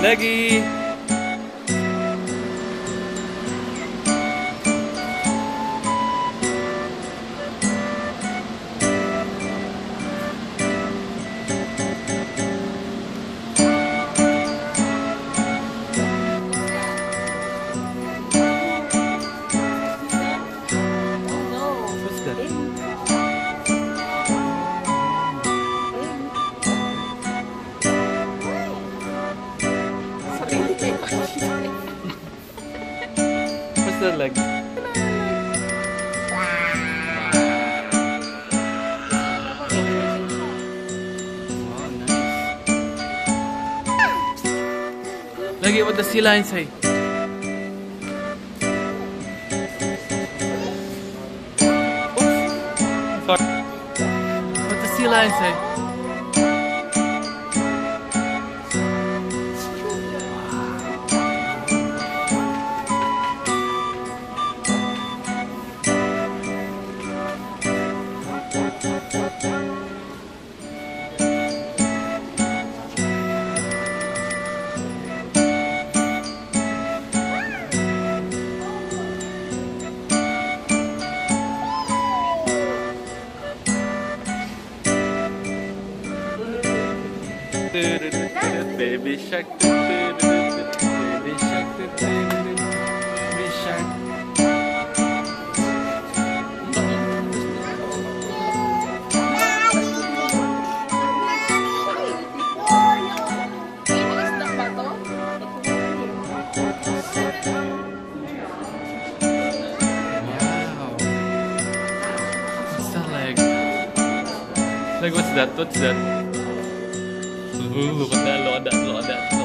Leggy. सुंदर लगे। लगे वो तो सिलाई सही। वो दसी लाइन सही। Baby shark, baby shark, baby shark. Wow. That leg? Like what's that? What's that? الغداء الغداء الغداء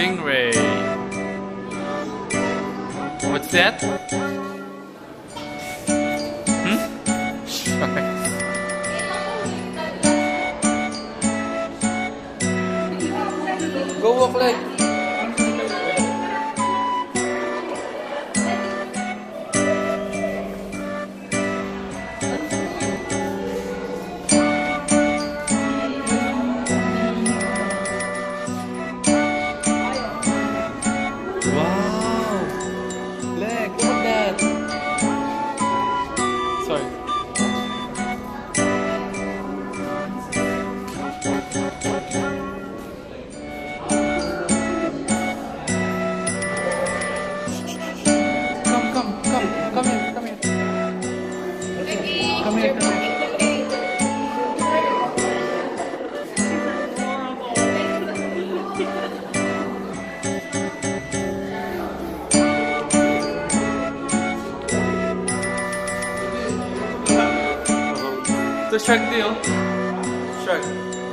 stingray. What's that? Hmm? Go walk like. come, come, come here, come here. Come here, come here. Check deal. Check.